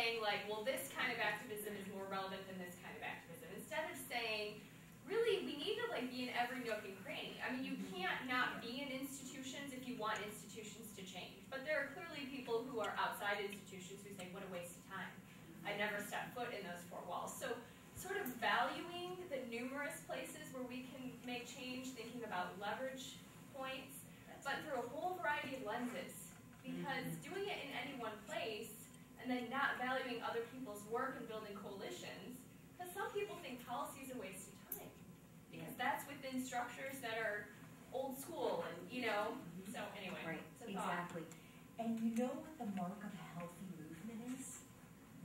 saying like, well, this kind of activism is more relevant than this kind of activism. Instead of saying, really, we need to like be in every nook and cranny. I mean, you can't not be in institutions if you want institutions to change. But there are clearly people who are outside institutions who say, what a waste of time. I never stepped foot in those four walls. So sort of valuing the numerous places where we can make change, thinking about leverage points, but through a whole variety of lenses. Because mm-hmm. doing it in any one place then not valuing other people's work and building coalitions, because some people think policy is a waste of time. Because that's within structures that are old school and, you know, mm-hmm. so anyway. Right, exactly. And you know what the mark of a healthy movement is?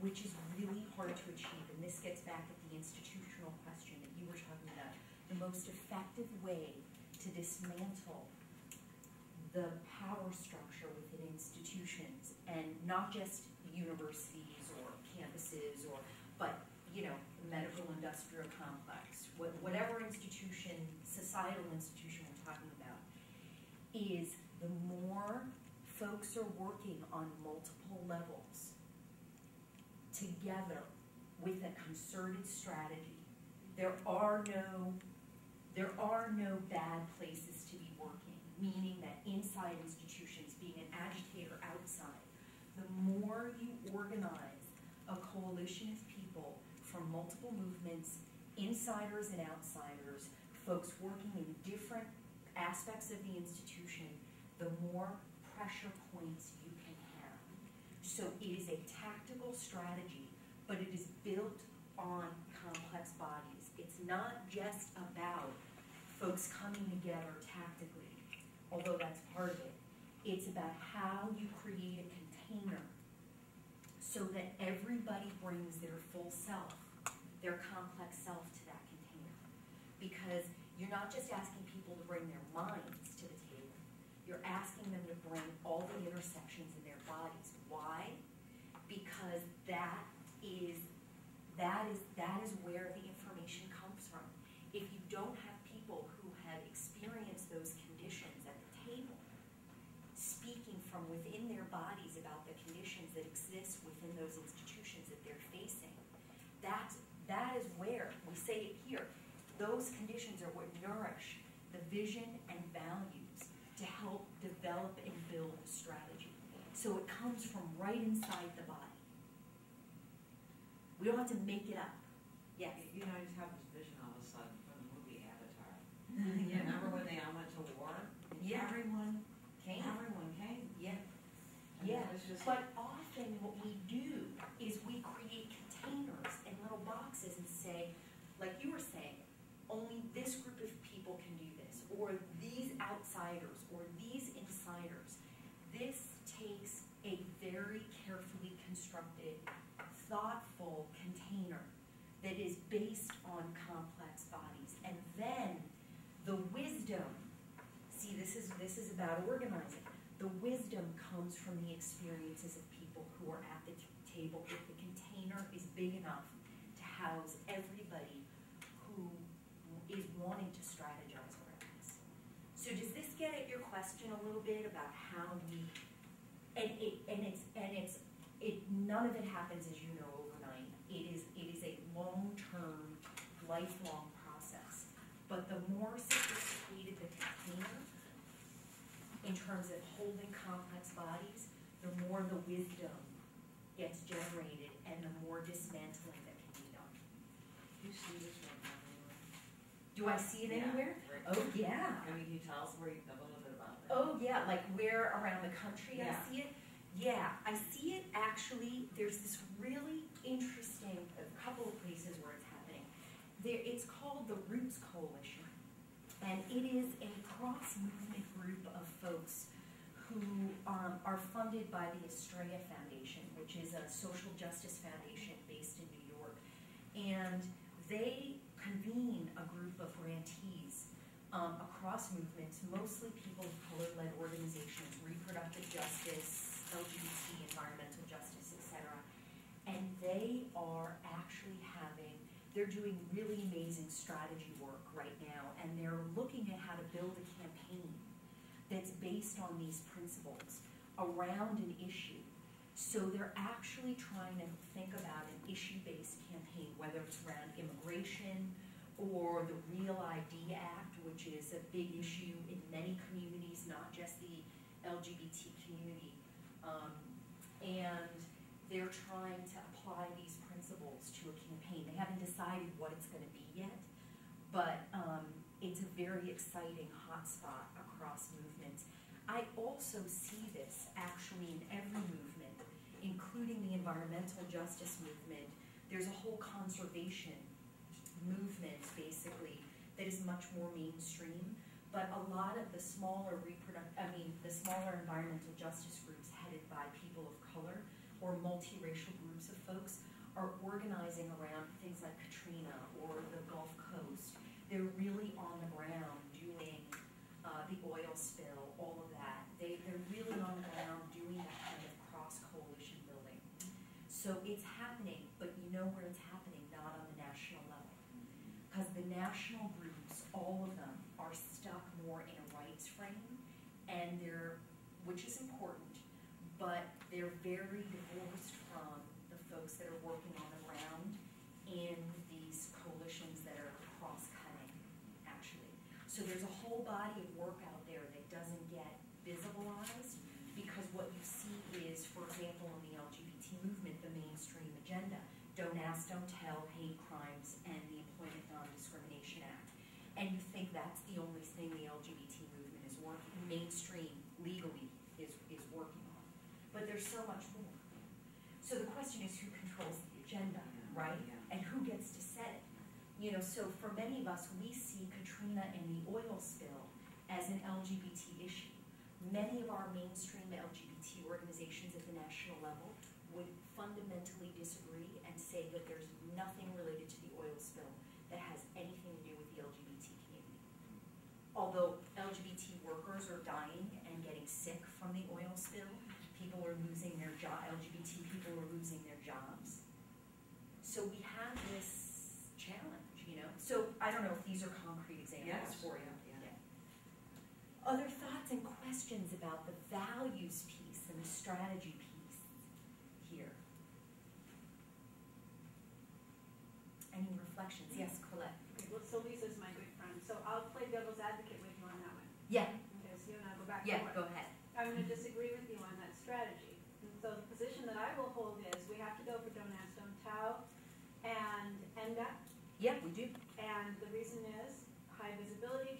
Which is really hard to achieve, and this gets back at the institutional question that you were talking about. The most effective way to dismantle the power structure within institutions, and not just universities or campuses or, but, you know, medical industrial complex, whatever institution, societal institution we're talking about, is the more folks are working on multiple levels together with a concerted strategy, there are no there are no bad places to be working, meaning that inside institutions, being an agitator outside, the more you organize a coalition of people from multiple movements, insiders and outsiders, folks working in different aspects of the institution, the more pressure points you can have. So it is a tactical strategy, but it is built on complex bodies. It's not just about folks coming together tactically, although that's part of it. It's about how you create a container so that everybody brings their full self, their complex self to that container. Because you're not just asking people to bring their minds to the table, you're asking them to bring all the intersections in their bodies. Why? Because that is that is that is where the information comes from. If you don't have people who have experienced those conditions at the table, speaking from within their bodies about the conditions that exist within those institutions that they're facing. That's, that is where, we say it here, those conditions are what nourish the vision and values to help develop and build a strategy. So it comes from right inside the body. We don't have to make it up. Yes. You know, I just have this vision all of a sudden from the movie Avatar. yeah, remember when they all went to war? Yeah. Everyone came. Everyone came. Yeah. And yeah. But often what we do is we create containers and little boxes and say, like you were saying, only this group of people can do this, or these outsiders, or these insiders. This takes a very carefully constructed, thoughtful container that is based on complex bodies. And then the wisdom, see, this is, this is about organizing. The wisdom comes from the experiences of people who are at the table if the container is big enough to house is wanting to strategize around this. So does this get at your question a little bit about how we, and it, and it's, and it's, it, none of it happens, as you know, overnight. It is, it is a long-term, lifelong process. but the more sophisticated the container, in terms of holding complex bodies, the more the wisdom gets generated and the more dismantling that can be done. Do you see this right now Do I see it yeah. anywhere? Right. Oh, yeah. I mean, can you tell us where you, a little bit about that? Oh, yeah, like where around the country yeah. I see it? Yeah, I see it actually, there's this really interesting, a couple of places where it's happening. There, it's called the Roots Coalition, and it is a cross-movement group of folks who um, are funded by the Astraea Foundation, which is a social justice foundation based in New York. And they convene a group of grantees um, across movements, mostly people of color-led organizations, reproductive justice, LGBT, environmental justice, etc. And they are actually having they're doing really amazing strategy work right now, and they're looking at how to build a campaign that's based on these principles around an issue So they're actually trying to think about an issue-based campaign, whether it's around immigration or the Real ID Act, which is a big issue in many communities, not just the LGBT community. Um, and they're trying to apply these principles to a campaign. They haven't decided what it's gonna be yet, but, um, it's a very exciting hotspot across movements. I also see this actually in every movement, including the environmental justice movement. There's a whole conservation movement, basically, that is much more mainstream. But a lot of the smaller reproduct, I mean, the smaller environmental justice groups headed by people of color or multiracial groups of folks are organizing around things like Katrina or the Gulf Coast. They're really on the ground doing uh, the oil spill, all of that. They, they're really on the ground doing that kind of cross coalition building. So it's happening, but you know where it's happening, not on the national level. Because the national groups, all of them, are stuck more in a rights frame, and they're, which is important, but they're very divorced from the folks that are working on the ground in these coalitions that are cross-cutting, actually. So there's a whole body of work out there that doesn't get visibilized, because what you see is, for example, in the LGBT movement, the mainstream agenda, don't ask, don't tell, hate crimes, and the Employment Non-Discrimination Act. And you think that's the only thing the LGBT movement is working, mainstream legally is, is working on. But there's so much more. So the question is who controls the agenda, right? And who gets to set it? You know, so for many of us, we see Katrina and the oil spill as an LGBT issue. Many of our mainstream LGBT organizations at the national level would fundamentally disagree and say that there's nothing related to the oil spill that has anything to do with the LGBT community. Although LGBT workers are dying and getting sick from the oil spill, people are losing their job, LGBT people are losing their jobs. So we have this challenge, you know? So I don't know if these are concrete examples Yes. for you. Yeah. Other thoughts and questions about the values piece and the strategy piece here? Any reflections? Yes, Colette? Okay, well, so Lisa's my good friend, so I'll play devil's advocate with you on that one. Yeah, Okay, so you and I go back and yeah, forth. go ahead. I'm gonna disagree with you on that strategy. And so the position that I will hold is, we have to go for Don't Ask, Don't Tell and ENDA. Yeah, we do. And the reason is, high visibility,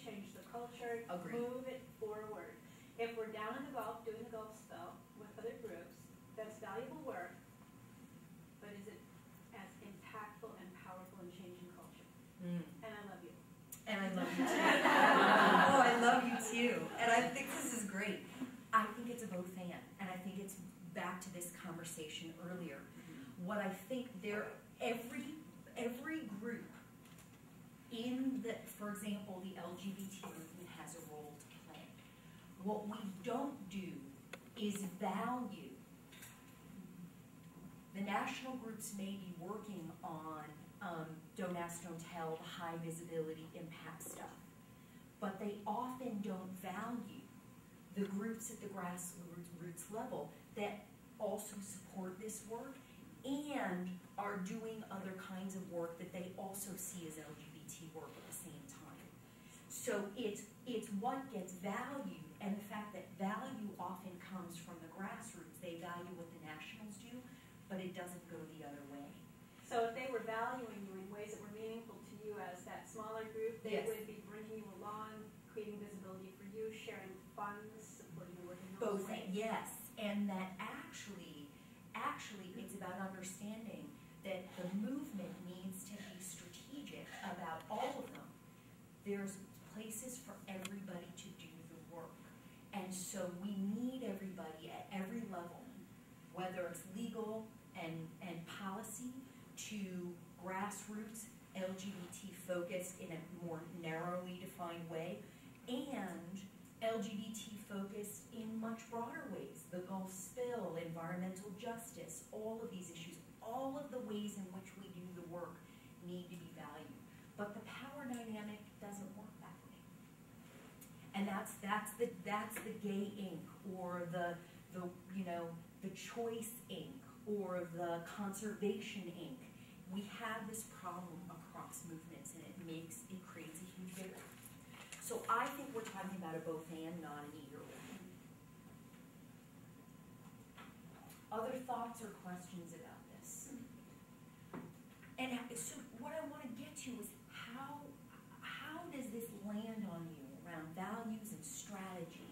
Agreed. move it forward. If we're down in the Gulf, doing the Gulf spell with other groups, that's valuable work, but is it as impactful and powerful in changing culture? Mm. And I love you. And I love you too. oh, I love you too. And I think this is great. I think it's a both and. And I think it's back to this conversation earlier. What I think there, every, every group in the, for example, the LGBT a role to play. What we don't do is value. The national groups may be working on um, don't ask, don't tell, high visibility impact stuff. But they often don't value the groups at the grassroots level that also support this work and are doing other kinds of work that they also see as LGBT work at the same time. So it's, it's what gets valued and the fact that value often comes from the grassroots. They value what the nationals do, but it doesn't go the other way. So if they were valuing you in ways that were meaningful to you as that smaller group, they Yes. would be bringing you along, creating visibility for you, sharing funds, supporting your work in Both, ways. yes, and that actually, actually, it's about understanding that the movement needs to be strategic about all of them. There's places for everybody to do the work. And so we need everybody at every level, whether it's legal and, and policy to grassroots, LGBT focused in a more narrowly defined way, and LGBT focused in much broader ways. The Gulf spill, environmental justice, all of these issues, all of the ways in which we do the work need to be valued. But the power dynamic doesn't work. And that's, that's the, that's the gay Inc. or the, the, you know, the Choice Inc. or the Conservation ink. We have this problem across movements and it makes, it creates a huge barrier. So I think we're talking about a both and, not an either or. Other thoughts or questions about this? And uh, so what I wanna get to is how, how does this land on you around values and strategy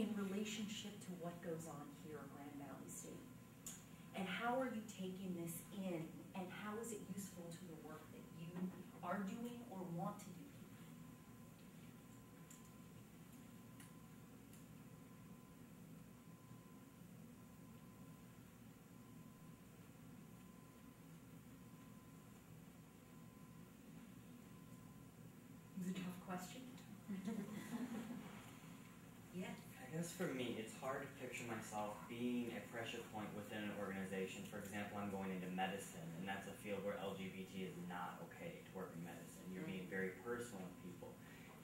in relationship to what goes on here at Grand Valley State? And how are you taking this in and how is it useful to the work that you are doing or want to do? Question. Yeah. I guess for me, it's hard to picture myself being a pressure point within an organization. For example, I'm going into medicine, and that's a field where LGBT is not okay to work in medicine. You're being mm. very personal with people.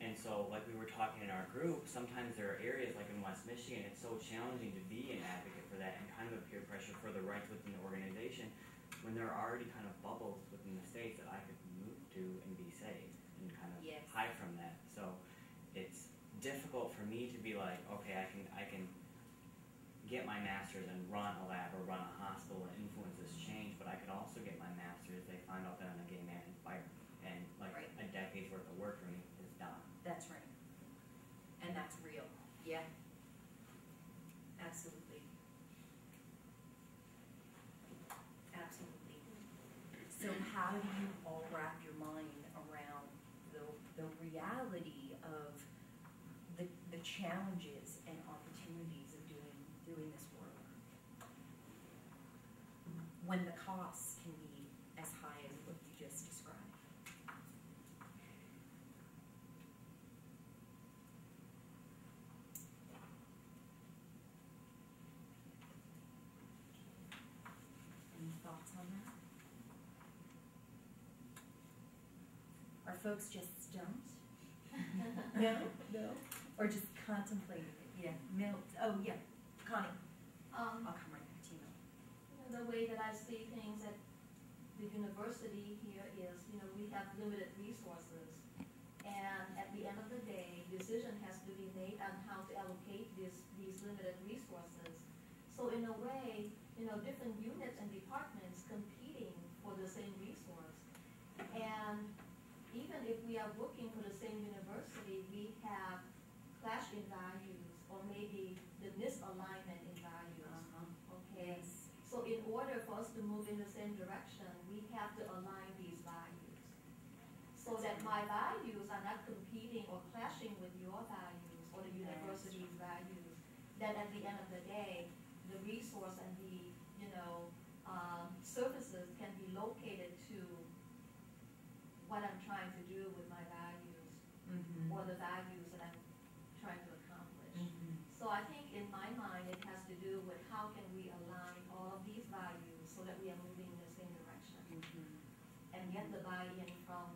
And so, like we were talking in our group, sometimes there are areas like in West Michigan, it's so challenging to be an advocate for that and kind of a peer pressure for the rights within the organization when there are already kind of bubbles within the states that I could move to and be safe and kind of Yes. hide from that. Difficult for me to be like, okay, I can I can get my master's and run a lab or run a hospital and influence this change, but I could also get my master's. If they find out that I'm a gay man and fire me, and like Right. a decade's worth of work for me is done. That's right. And that's real. Yeah. Absolutely. Absolutely. So how do you all wrap your mind around the, the reality of the, the challenges and opportunities of doing, doing this work? When the costs can be as high as what you just described. Any thoughts on that? Are folks just stumped? No, no, or just contemplate it, yeah, Milt, oh, yeah, Connie, Um, I'll come right back to you, Milt. the way that I see things at the university here is, you know, we have limited resources. And at the end of the day, decision has to be made on how to allocate this, these limited resources. So in a way, you know, different units and departments competing for the same resource. And even if we are working for the same university, we have clash in values or maybe the misalignment in values. Uh-huh. Okay, Yes. so in order for us to move in the same direction, we have to align these values. So that my values are not competing or clashing with your values or the university's values. That at the end of the day, the resource and the, you know, um, services can be located to what I'm trying to do with my values Mm-hmm. or the values that I'm trying to accomplish. Mm-hmm. So I think in my mind, it has to do with how can we align all of these values so that we are moving in the same direction and get the buy-in from,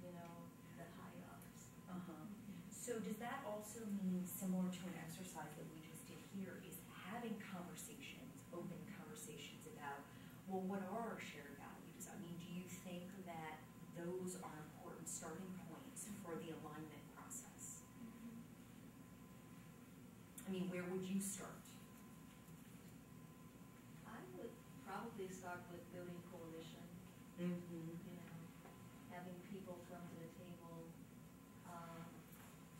you know, the high ups. Uh-huh. So does that also mean, similar to an exercise that we just did here, is having conversations, open conversations about, well, what are our shared values? I mean, do you think that those are important starting points for the alignment process? I mean, where would you start? I would probably start with building coalition, Mm-hmm. you know, having people come to the table, um,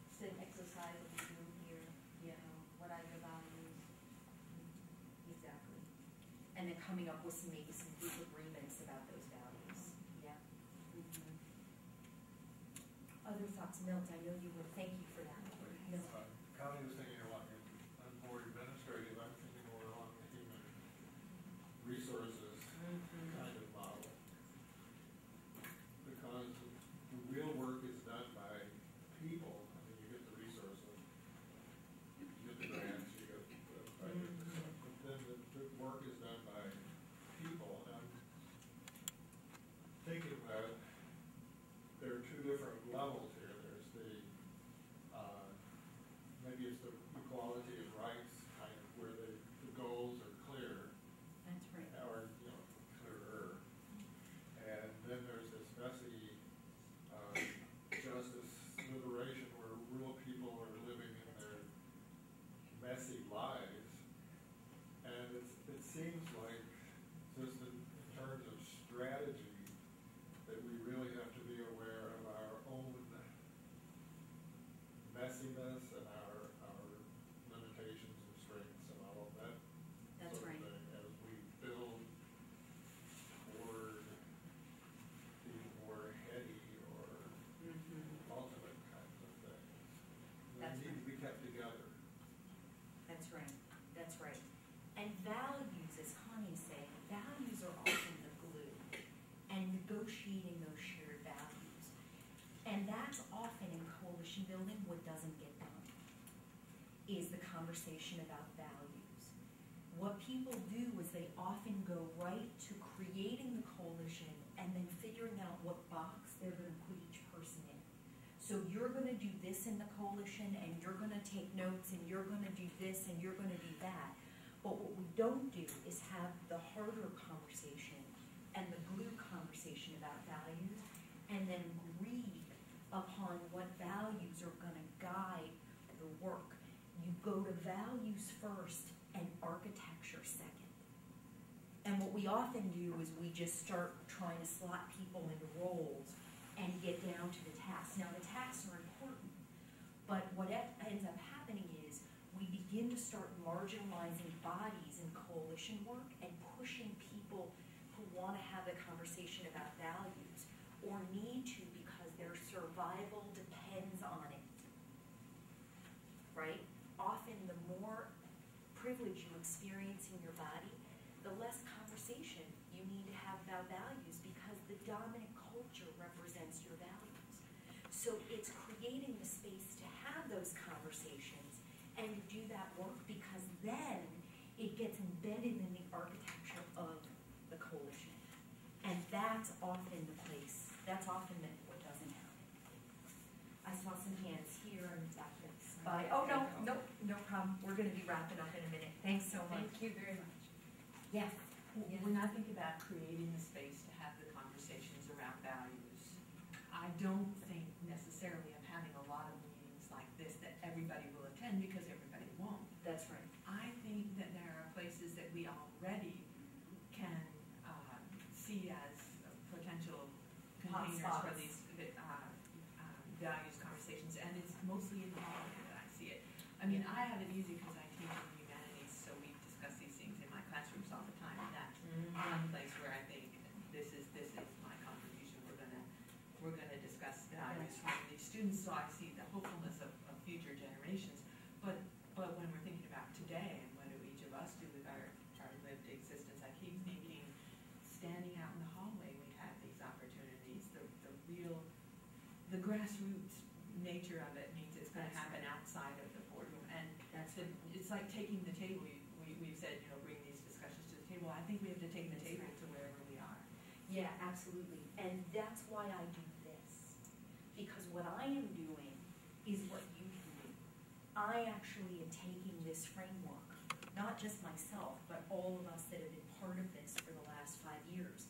same exercise that we do here, you know, what are your values? Exactly. And then coming up with some, maybe some group agreements about those values. Yeah. Mhm. Other thoughts, Milt, I know you were, thank you for that. Milt. Uh, Connie was thinking along, I'm more administrative, I'm thinking more along the human resources kind of model. Because the real work is done by people, I mean, you get the resources, you get the grants, you get the budget, but then the, the work is done by people, and I'm thinking that there are two different levels here, there's the, uh, maybe it's the equality seems like, just in, in terms of strategy, that we really have to be aware of our own messiness and our, our limitations and strengths and all of that That's sort of right. thing as we build toward being more heady or Mhm. ultimate kinds of things. That's We need to be kept together. That's right, that's right. And values, as Connie's saying, values are often the glue and negotiating those shared values. And that's often in coalition building what doesn't get done, is the conversation about values. What people do is they often go right to creating the coalition and then figuring out what box they're gonna put each person in. So you're gonna do this in the coalition, and you're gonna take notes, and you're gonna do this, and you're gonna do that. But what we don't do is have the harder conversation and the glue conversation about values, and then agree upon what values are gonna guide the work. You go to values first and architecture second. And what we often do is we just start trying to slot people into roles and get down to the tasks. Now, the tasks are important, but what ends up happening is we begin to start marginalizing bodies in coalition work and pushing people who want to have a conversation about values or need to because their survival depends on it. Right? Often, the more privilege you experience in your body, the less conversation you need to have about values because the dominant culture represents your values. So it's creating the space to have those conversations and do that work because then it gets embedded in the architecture of the coalition. And that's often the place, that's often the, what doesn't happen. I saw some hands here and back there. Oh, no, no, no problem. We're gonna be wrapping up in a minute. Thanks so much. Thank you very much. Yes. W- When I think about creating the space to have the conversations around values, I don't think necessarily of having a lot of meetings like this that everybody will attend because everybody won't. That's right. I think that there are places that we already can uh, see as potential Hot containers for spots. these uh, um, values conversations, and it's mostly in the hallway that I see it. I mean, I have it easy because I teach in the humanities, so we discuss these things in my classrooms all the time, and that's one place where I think this is, this is my contribution, we're gonna, we're gonna discuss values from these students, so I see the hopefulness of, of future generations. But, but when we're thinking about today, and what do each of us do with our, our lived existence, I keep thinking, standing out in the hallway, we have these opportunities, the, the real, the grassroots nature of it means it's gonna That's happen outside of the boardroom, and That's the, it's like taking the table, we, we, we've said, you know, bring these discussions to the table, I think we have to take the That's table right. to wherever we are. Yeah, absolutely. And that's why I do what I am doing is what you can do. I actually am taking this framework, not just myself, but all of us that have been part of this for the last five years.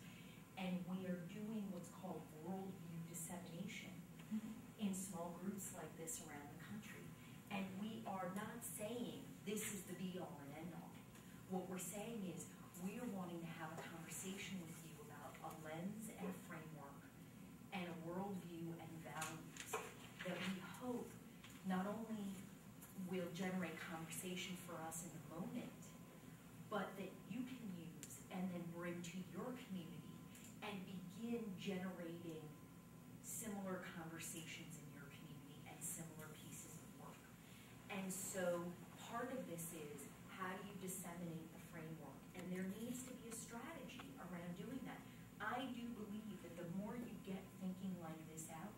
And we are doing what's called worldview dissemination mm-hmm. in small groups like this around the country. And we are not saying this is the be all and end all. What we're saying is we are wanting to have a conversation with you about a lens and a framework and a worldview and values that we hope not only will generate for us in the moment, but that you can use and then bring to your community and begin generating similar conversations in your community and similar pieces of work. And so part of this is how do you disseminate the framework? And there needs to be a strategy around doing that. I do believe that the more you get thinking like this out,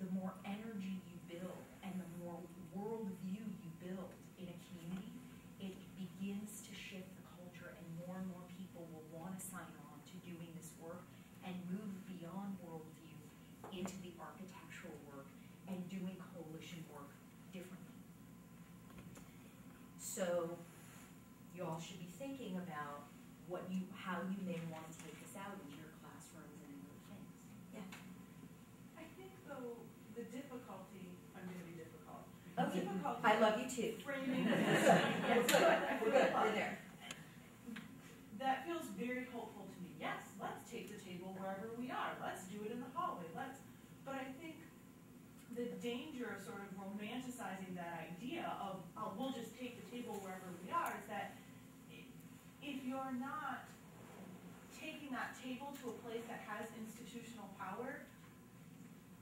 the more energy you build and the more worldview you build in a community, it begins to shift the culture and more and more people will want to sign on to doing this work and move beyond worldview into the architectural work and doing coalition work differently. So you all should be thinking about what you, how you may want to take this out into your classrooms and other things. Yeah. I think though, the difficulty, I'm gonna be difficult. Okay. Difficulty I love you too. framing We're this. good, we're good, we're there. danger of sort of romanticizing that idea of, oh, we'll just take the table wherever we are, is that i- you're not taking that table to a place that has institutional power,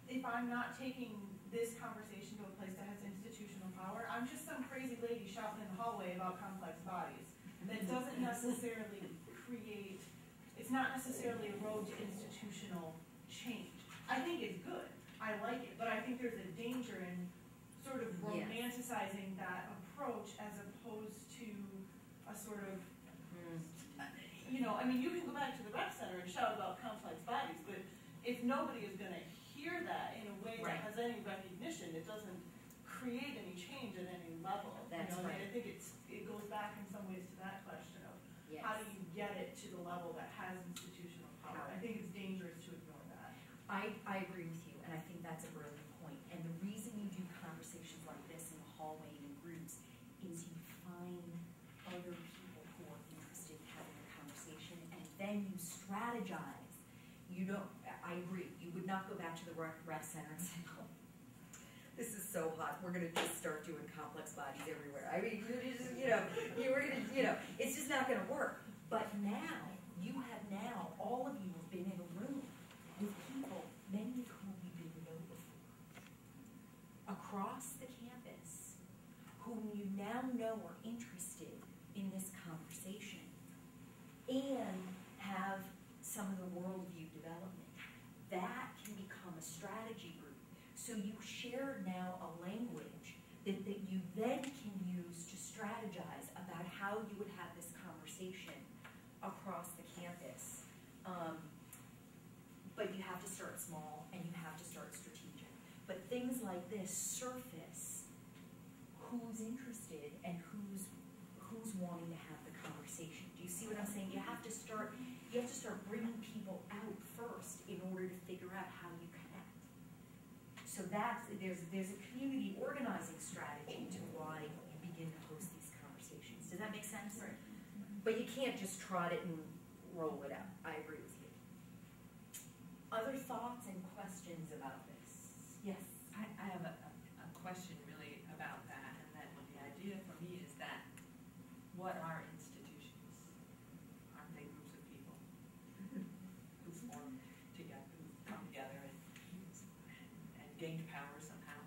if I'm not taking this conversation to a place that has institutional power, I'm just some crazy lady shouting in the hallway about complex bodies. That doesn't necessarily create, it's not necessarily a road to institutional change. I think it's good, I like it, but I think there's a danger in sort of Yes. romanticizing that approach as opposed to a sort of you know, I mean, you can go back to the rec center and shout about complex bodies, but if nobody is gonna hear that in a way Right. that has any recognition, it doesn't create any change at any level. You That's know, I mean, right. I think it's, it goes back in some ways to that question of, Yes. how do you get it to the level that has institutional power? I think it's dangerous to ignore that. I, I agree with you, and I think that's a brilliant point. And the reason you do conversations like this in the hallway and in groups is you find other people who are interested in having a conversation, and then you strategize. You don't, I agree, you would not go back to the rec, center and say, oh, this is so hot, we're gonna just start doing complex bodies everywhere. I mean, you just, you know, you were gonna, you know, it's just not gonna work. But now, you have now, all of you have been in a room with people, many of whom you didn't know before, across the campus, whom you now know are interested in this conversation and have some of the worldview development. That can become a strategy group. So you share now a language that, that you then can use to strategize about how you would have this conversation across the campus. Um, but you have to start small and you have to start strategic. But things like this surface who's interested and who's who's wanting to have the conversation. Do you see what I'm saying? You have to start you have to start bringing people out first in order to figure out how. So that's there's there's a community organizing strategy to why you begin to host these conversations. Does that make sense? Right. But you can't just trot it and roll it out. I agree with you. Other thoughts and questions about this? Yes. I, I have a, a, a question really about that, and that the idea for me is that what are institutions? Aren't they groups of people who form together, who come together and, and gain power somehow?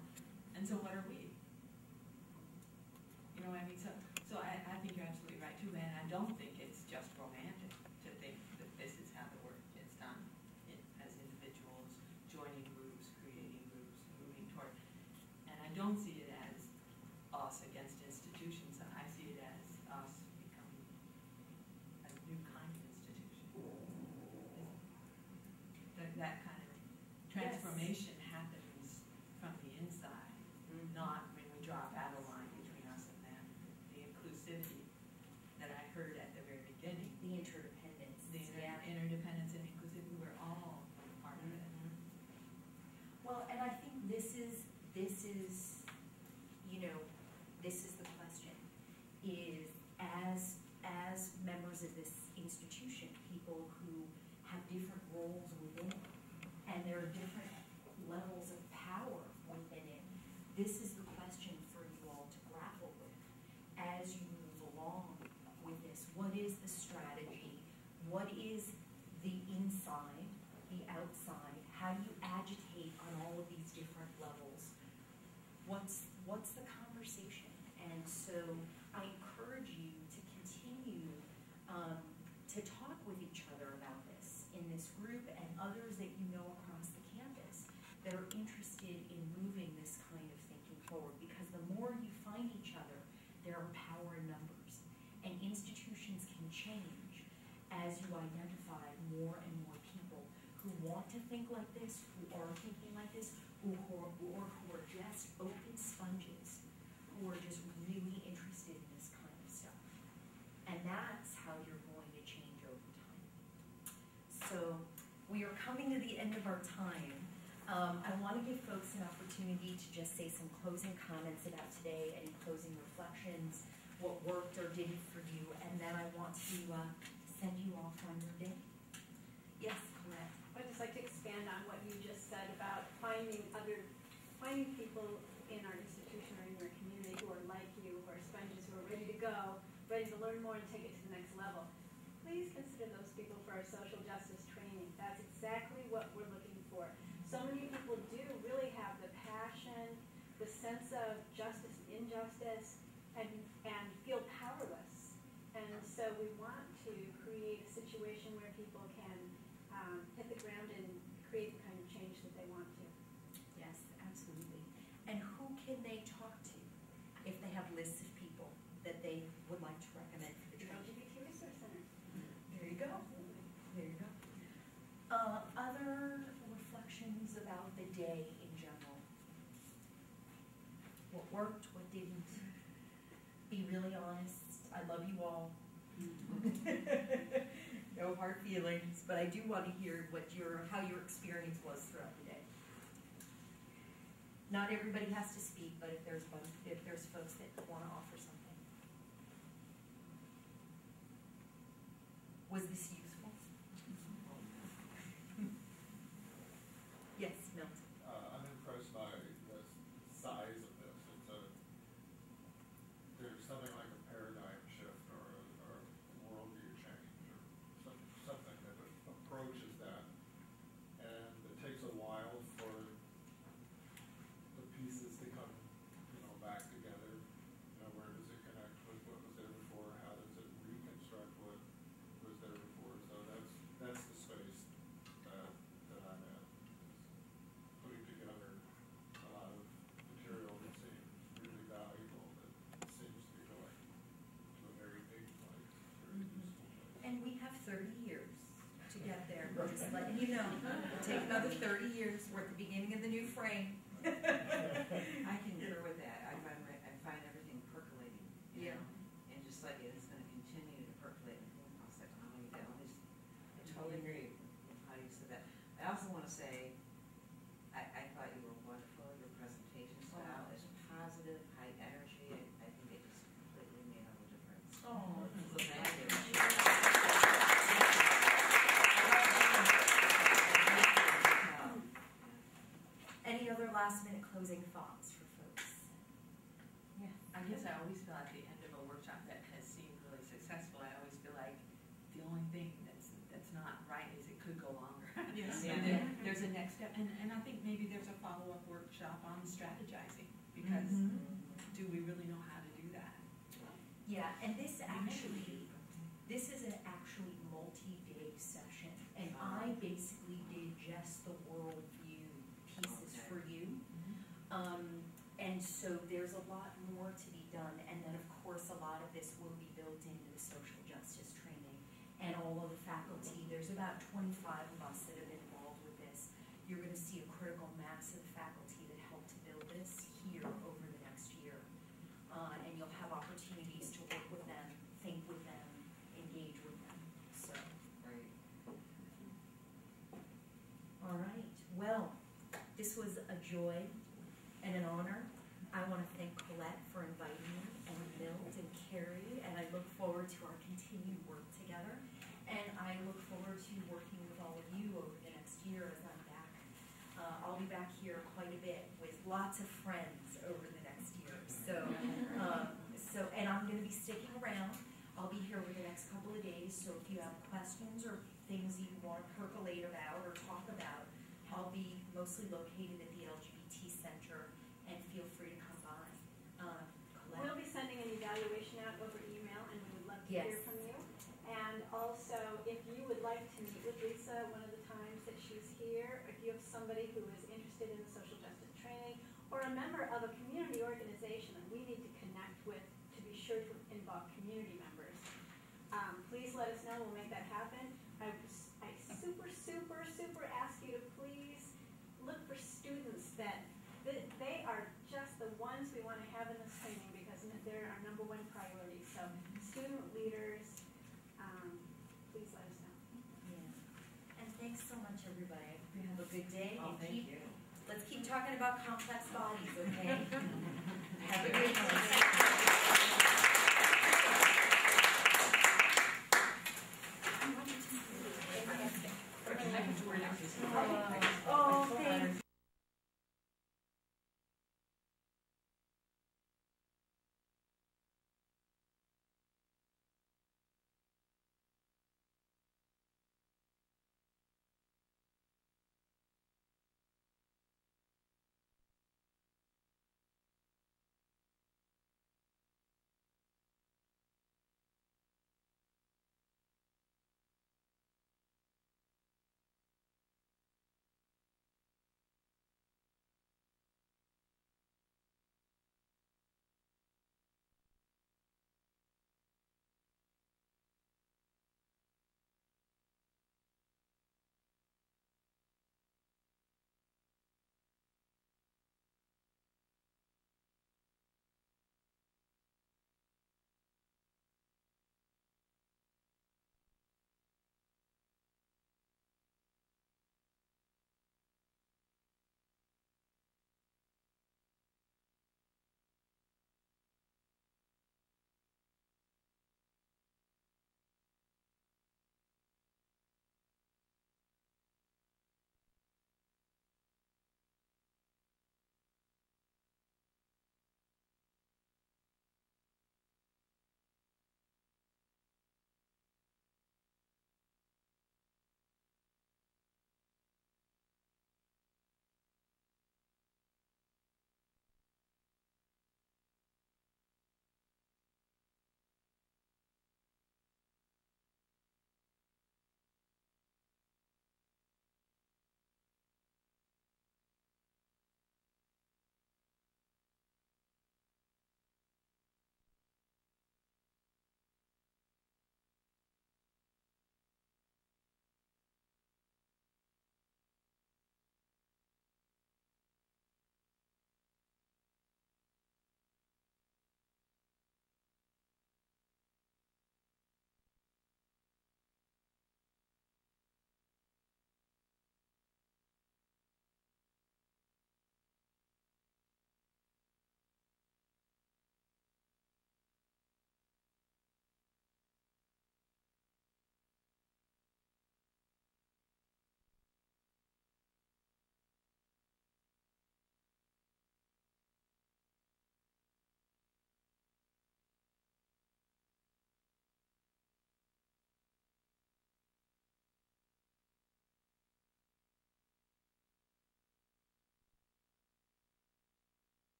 And so what are we? You know what I mean? So, so I, I think you're absolutely right too, and I don't think it's just romantic to think that this is how the work gets done in, as individuals, joining groups, creating groups, moving toward. And I don't see it as us against institutions, I see it as us becoming a new kind of institution. That, that kind of transformation happens from the inside, not when we draw a battle line between us and them. The inclusivity that I heard at the very beginning, The interdependence. the inter- Yeah. interdependence and inclusivity, we're all part of it. Well, and I think this is, this is, you know, this is the question, is as, as members of this institution, people who have different roles within it, and there are different levels of power within it, this is the question for you all to grapple with as you move along with this. What is the strategy? What is the inside, the outside? How do you agitate on all of these different levels? What's, what's the conversation? And so I encourage you to continue um, to talk with each other about this in this group and others that you know across the campus that are interested in moving this kind of thinking forward. Because the more you find each other, there are power in numbers. And institutions can change as you identify more and more people who want to think like this, who are thinking like this, who are, or who are just open sponges, who are just really interested in this kind of stuff. And that's how you're going to change over time. So we are coming to the end of our time. Um, I want to give folks an opportunity to just say some closing comments about today, any closing reflections, what worked or didn't for you, and then I want to uh, send you off on your day. Yes, Colette. I'd just like to expand on what you just said about finding other finding people in our institution or in your community who are like you, who are sponges, who are ready to go, ready to learn more and take it to the next level. Please consider those people for our social justice training. That's exactly what we're looking for. So many people do really have the passion, the sense of justice and injustice, and, and feel powerless. And so we want to create a situation where people can um, hit the ground and create the kind of change that they want to. Yes, absolutely. And who can they talk to if they have lists of people that they would like to recommend for the The training? LGBT Resource Center. There you go. There you go. Uh, other reflections about the day in general? What worked, what didn't? Be really honest. I love you all. no feelings, but I do want to hear what your how your experience was throughout the day. Not everybody has to speak, but if there's one, if there's folks that want to offer something. Was this useful? Yes, Milton. Uh, I'm impressed by the size of this. It's a, there's something like a paradigm shift or a, or a worldview change or some, something that approaches that. And it takes a while for the pieces to come, you know, back together. You know, where does it connect with what was there before? How does it reconstruct what was there before? So that's, that's the space that, that I'm in. is putting together a lot of material that seems really valuable, that seems to be going to a very big place, very useful place. And we have thirty years to get there, We're just letting you know. It'll take another thirty years, we're at the beginning of the new frame. I concur with that, I find, my- I find everything percolating, you Yeah. know? And just like it is gonna continue to percolate in the house economy, that one is, I totally agree with how you said that. I also wanna say, I, I thought you were wonderful, your presentation style is positive, high energy, I, I think it just completely made all the difference. Oh, So thank you. Any other last minute closing thoughts for folks? Yeah, I guess I always feel at the end of a workshop that has seemed really successful, I always feel like the only thing that's, that's not right is it could go longer. Yes. And then there's a next step, and, and I think maybe there's a follow-up workshop on strategizing, because Mhm. do we really know how to do that? Yeah, and this actually, this is an actually multi-day session, and I basically did just the worldview pieces Okay. for you. Um, and so there's a lot more to be done, and then of course, a lot of this will be built into the social justice training. And all of the faculty, there's about twenty-five of us that have been involved with this. You're gonna see a critical mass of faculty that helped to build this here over the next year. Uh, and you'll have opportunities to work with them, think with them, engage with them, so. Right. All right, well, this was a joy and an honor. I want to thank Colette for inviting me, and Milt and Carrie, and I look forward to our continued work together. And I look forward to working with all of you over the next year as I'm back. Uh, I'll be back here quite a bit with lots of friends over the next year, so, um, so, and I'm gonna be sticking around. I'll be here over the next couple of days, so if you have questions or things you want to percolate about or talk about, I'll be mostly located at the LGBT Center, and feel free to come by. Uh, We'll Colette? be sending an evaluation out over email, and we would love to hear Yes. from you. And also, if you would like to meet with Lisa one of the times that she's here, if you have somebody who is interested in social justice training, or a member of a community organization that we need to connect with to be sure to involve community members, um, please let us know, we'll make that happen. good day. Oh, thank keep, you. Let's keep talking about complex bodies, okay? Have a day.